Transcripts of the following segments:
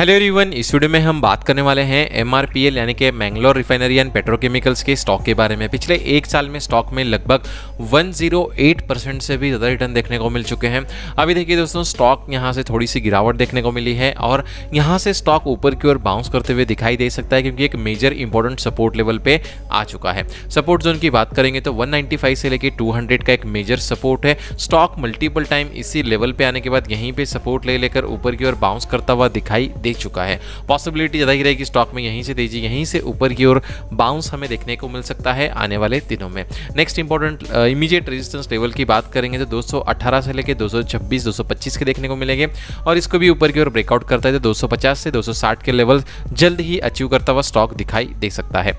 Hello everyone इस video में हम बात करने वाले हैं एमआरपीएल यानी कि मैंगलोर रिफाइनरी एंड पेट्रोकेमिकल्स के स्टॉक के बारे में। पिछले एक साल में स्टॉक में लगभग 108 परसेंट से भी ज़्यादा रिटर्न देखने को मिल चुके हैं। अभी देखिए दोस्तों स्टॉक यहाँ से थोड़ी सी गिरावट देखने को मिली है और यहाँ से स्टॉक ऊपर की ओर बाउंस करते हुए दिखाई दे सकता है क्योंकि एक मेजर इंपॉर्टेंट सपोर्ट लेवल पे आ चुका है। सपोर्ट जोन की बात करेंगे तो वन से लेकर टू का एक मेजर सपोर्ट है। स्टॉक मल्टीपल टाइम इसी लेवल पे आने के बाद यहीं पर सपोर्ट ले लेकर ऊपर की ओर बाउंस करता हुआ दिखाई दे चुका है। पॉसिबिलिटी ज़्यादा ही रहेगी स्टॉक में, यहीं से तेज़ी, यहीं से ऊपर की ओर बाउंस हमें देखने को मिल सकता है आने वाले दिनों में। Next important immediate resistance level की बात करेंगे तो 218 से लेकर 226 225 के देखने को मिलेंगे और इसको भी ऊपर की ओर ब्रेकआउट करता है तो 250 से 260 के लेवल जल्द ही अचीव करता हुआ स्टॉक दिखाई दे सकता है।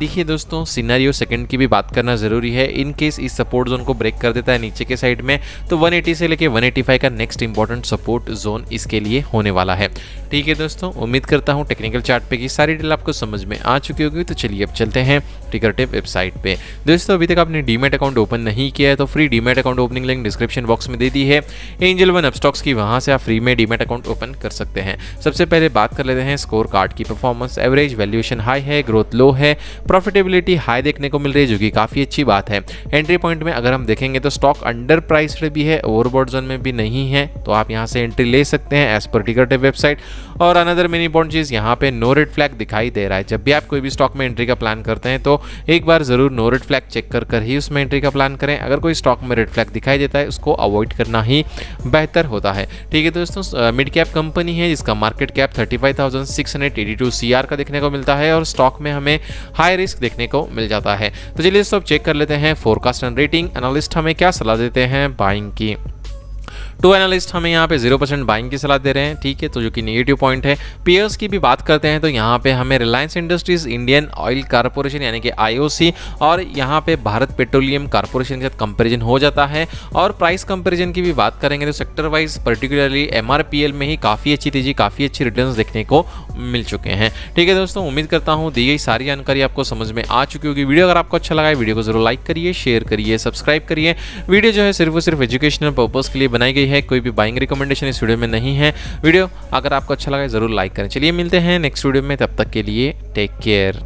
देखिए दोस्तों सीनारियो सेकंड की भी बात करना ज़रूरी है। इन केस इस सपोर्ट जोन को ब्रेक कर देता है नीचे के साइड में तो 180 से लेकर 185 का नेक्स्ट इंपॉर्टेंट सपोर्ट जोन इसके लिए होने वाला है। ठीक है दोस्तों, उम्मीद करता हूँ टेक्निकल चार्ट पे की सारी डिटेल आपको समझ में आ चुकी होगी। तो चलिए अब चलते हैं टिकर टिप वेबसाइट पे। दोस्तों, अभी तक आपने डीमेट अकाउंट ओपन नहीं किया है तो free demat account opening link description box में दे दी है। एंजल वन अपस्टॉक्स की वहाँ से आप फ्री में डीमेट अकाउंट ओपन कर सकते हैं। सबसे पहले बात कर लेते हैं स्कोर कार्ड की परफॉर्मेंस एवरेज वैल्यूएशन हाई है ग्रोथ लो है प्रॉफिटेबिलिटी हाई देखने को मिल रही है, जो कि काफ़ी अच्छी बात है। एंट्री पॉइंट में अगर हम देखेंगे तो स्टॉक अंडर प्राइस भी है ओवरबोर्ड जोन में भी नहीं है तो आप यहाँ से एंट्री ले सकते हैं as per ticker tape website और अनदर मेन इंपॉर्टेंट चीज़ यहाँ पे नो रेड फ्लैग दिखाई दे रहा है। जब भी आप कोई भी स्टॉक में एंट्री का प्लान करते हैं तो एक बार ज़रूर नो रेड फ्लैग चेक कर कर ही उसमें एंट्री का प्लान करें। अगर कोई स्टॉक में रेड फ्लैग दिखाई देता है, उसको अवॉइड करना ही बेहतर होता है। ठीक है दोस्तों मिड कैप कंपनी है, जिसका मार्केट कैप थर्टी फाइव का देखने को मिलता है और स्टॉक में हमें हाई रिस्क देखने को मिल जाता है। तो चलिए दोस्तों चेक कर लेते हैं फोरकास्ट एंड रेटिंग एनालिस्ट हमें क्या सलाह देते हैं बाइंग की? टू एनालिस्ट हमें यहाँ पे ज़ीरो परसेंट बाइंग की सलाह दे रहे हैं, ठीक है तो जो कि नेगेटिव पॉइंट है। पेयर्स की भी बात करते हैं तो यहाँ पे हमें Reliance industries Indian oil corporation यानी कि आईओसी और यहाँ पे भारत पेट्रोलियम कारपोरेशन के साथ कंपेरिजन हो जाता है। और प्राइस कंपेरिजन की भी बात करेंगे तो सेक्टर वाइज पर्टिकुलरली MRPL में ही काफ़ी अच्छी तेज़ी, काफ़ी अच्छी रिटर्न देखने को मिल चुके हैं। ठीक है दोस्तों, उम्मीद करता हूँ दी गई सारी जानकारी आपको समझ में आ चुकी होगी। वीडियो अगर आपको अच्छा लगा है, वीडियो को ज़रूर लाइक करिए शेयर करिए सब्सक्राइब करिए। वीडियो जो है सिर्फ़ और सिर्फ़ एजुकेशनल पर्पज़ के लिए बनाई गई है, कोई भी बाइंग रिकमेंडेशन इस वीडियो में नहीं है। वीडियो अगर आपको अच्छा लगा ज़रूर लाइक करें। चलिए मिलते हैं नेक्स्ट वीडियो में, तब तक के लिए टेक केयर